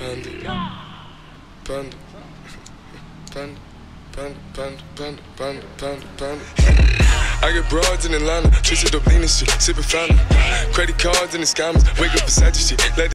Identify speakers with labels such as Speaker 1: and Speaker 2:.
Speaker 1: Panda. Panda. Panda. Panda, panda, panda, panda, panda, panda. I get broads in Atlanta, twisted up lean and shit, sipping fountain. Credit cards and the scammers, wake up beside your shit. Let